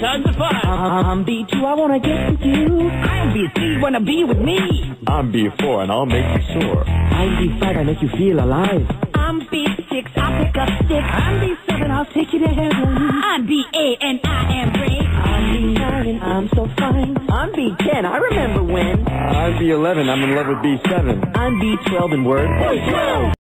tons of fun. I'm B2, I wanna get with you. I'm B3, wanna be with me. I'm B4 and I'll make you soar. I'm B5, I make you feel alive. I'm B6, I'll pick up sticks. I'm B7, I'll take you to heaven. I'm B8 and I am brave. I'm B9 and I'm so fine. I'm B10, I remember when. I'm B11, I'm in love with B7. I'm B12 and word.